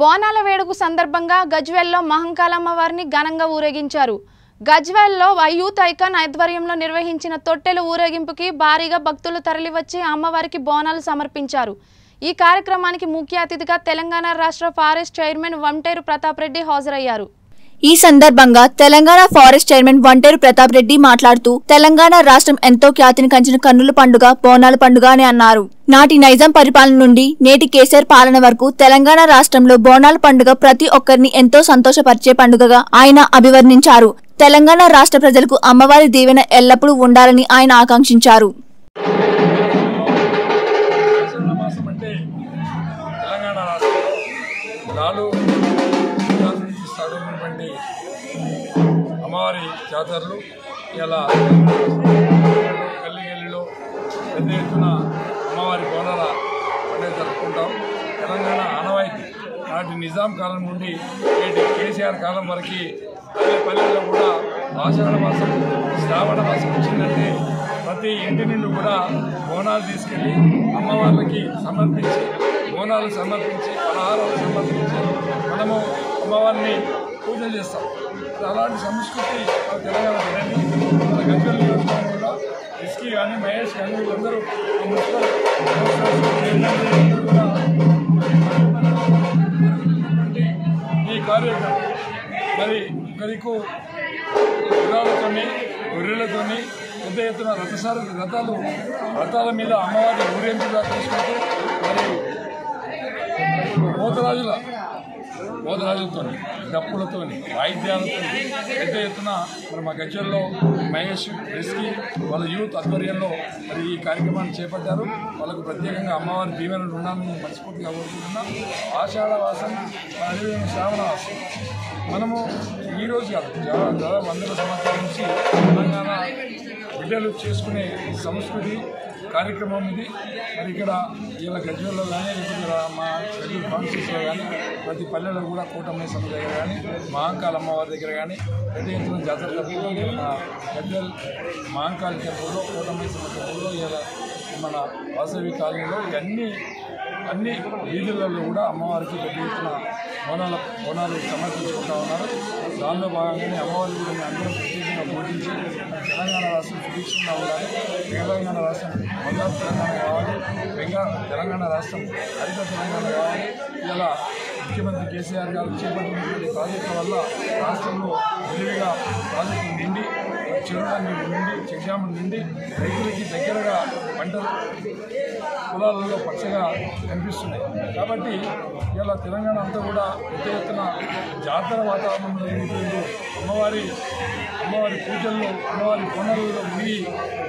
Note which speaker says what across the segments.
Speaker 1: బోనాల వేడుక సందర్భంగా గజ్వెల్లో మహంకాళమ్మ వారిని ఘనంగా ఊరేగించారు. గజ్వెల్లో యూత్ ఐకాన్ ఆధ్వర్యంలో నిర్వహించిన తొట్టెలు ఊరేగింపుకి భారీగా భక్తులు తరలివచ్చి అమ్మవారికి బోనాలు సమర్పించారు. ఈ కార్యక్రమానికి ముఖ్య అతిథిగా తెలంగాణ రాష్ట్ర ఫారెస్ట్ చైర్మన్ వంటేరు ప్రతాప్ రెడ్డి హాజరయ్యారు.
Speaker 2: ఈ సందర్భంగా తెలంగాణ ఫారెస్ట్ చైర్మన్ వంటేరు ప్రతాప్ రెడ్డి మాట్లాడుతూ తెలంగాణ రాష్ట్రం ఎంతో ఖ్యాతిని కంచిన కన్నుల పండుగ బోనాల పండుగ అని అన్నారు. నాటి నైజాం పరిపాలన నుండి నేటి కేసీఆర్ పాలన వరకు తెలంగాణ రాష్ట్రంలో బోనాల పండుగ ప్రతి ఒక్కరిని ఎంతో సంతోషపరిచే పండుగగా ఆయన అభివర్ణించారు. తెలంగాణ రాష్ట్ర ప్రజలకు అమ్మవారి దీవెన ఎల్లప్పుడూ ఉండాలని ఆయన ఆకాంక్షించారు.
Speaker 3: తెలంగాణ రాష్ట్రంలో స్టార్ట్ అమ్మవారి జాతరలు ఇలా గల్లీ పెద్ద ఎత్తున అమ్మవారి బోనాల పండుగ జరుపుకుంటాం. తెలంగాణ ఆనవాయితీ. నాటి నిజాం కాలం నుండి నేటి కేసీఆర్ కాలం వరకు పల్లె పల్లెల్లో కూడా ఆషాఢ మాసం శ్రావణ మాసం వచ్చిందంటే ప్రతి ఇంటి నుండి కూడా బోనాలు తీసుకెళ్ళి అమ్మవార్లకి సమర్పించి బోనాలు సమర్పించి పలహారాలు సమర్పించి మనము అమ్మవారిని పూజ చేస్తాం. అలాంటి సంస్కృతి మన తెలంగాణ బిడ్డని మన గజ్వల్ నియోజకవర్గంలో కానీ మహేష్ కానీ వీళ్ళందరూ ఈ ఈ కార్యక్రమం మరి ఒకరికు గుర్రాలతోని గొర్రెలతోని పెద్ద ఎత్తున రథసార రథాలు రథాల మీద అమ్మవారి ఊరేంపుగా తీసుకుంటూ రాజుల పోతరాజుల డప్పులతో వాయిద్యాలతో పెద్ద ఎత్తున మరి మా గజ్జల్లో మహేష్ రెస్కి వాళ్ళ యూత్ ఆధ్వర్యంలో మరి ఈ కార్యక్రమాన్ని చేపట్టారు. వాళ్ళకు ప్రత్యేకంగా అమ్మవారి దీవెనలు ఉండాలని మనస్ఫూర్తిగా కోరుకుంటున్నాం. ఆషాఢవాసం అదేవిధంగా శ్రావణవాసం మనము ఈ కాదు దాదాపు వందల సంవత్సరాల నుంచి తెలంగాణ బిడ్డలు చేసుకునే సంస్కృతి కార్యక్రమం ఇది. మరి ఇక్కడ ఇలా గజ్వేల్లో కానీ లేకపోతే మా గజ్వల్ కాన్స్టిట్యూన్సీలో కానీ ప్రతి పల్లెలో కూడా కూటమి సభ దగ్గర కానీ మహాంకాళ అమ్మవారి దగ్గర కానీ పెద్ద ఎత్తున జాతర గజ్వేల్ మా టెంపుల్లో కూటమి సభ టెంపుల్లో ఇలా మన వాసవి కాలనీలో ఇవన్నీ అన్ని వీధులలో కూడా అమ్మవారికి పెద్ద ఎత్తున బోనాల బోనాలు సమర్పించుకుంటా ఉన్నారు. దానిలో భాగంగానే అమ్మవారి కూడా మేము అందరం ప్రత్యేకంగా పూజించి తెలంగాణ రాష్ట్రం సుభిక్షంగా ఉండాలి. తెలంగాణ రాష్ట్రం బంగారు తెలంగాణ కావాలి. బెంగా తెలంగాణ రాష్ట్రం హరిత తెలంగాణ కావాలి. ఇలా ముఖ్యమంత్రి కేసీఆర్ గారు చేపట్టినటువంటి ప్రాజెక్టుల వల్ల రాష్ట్రంలో విరివిగా ప్రాజెక్టులు నిండి చెరువుల నుండి నిండి నుండి రైతులకి దగ్గరగా పంటలు పొలాలలో పచ్చగా కనిపిస్తున్నాయి. కాబట్టి ఇలా తెలంగాణ అంతా కూడా పెద్ద ఎత్తున జాతర వాతావరణంలో జరుగుతుంది అమ్మవారి అమ్మవారి పూజల్లో అమ్మవారి బోనాలలో మునిగి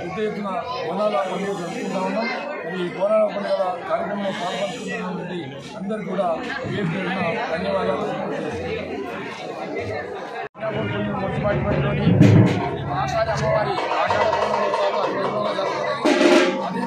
Speaker 3: పెద్ద ఎత్తున కోణాల పండుగ జరుపుకుంటా ఉన్నాం. మరి ఈ కోణాల పండుగల కార్యక్రమంలో పాల్పంచుకున్నటువంటి అందరూ కూడా పేరు పేరున ధన్యవాదాలు. మున్సిపాలిటీ ఆషాఢ అమ్మవారి ఆషాఢ పూర్ణోత్సవాలు అద్భుతంగా జరుగుతాయి అదే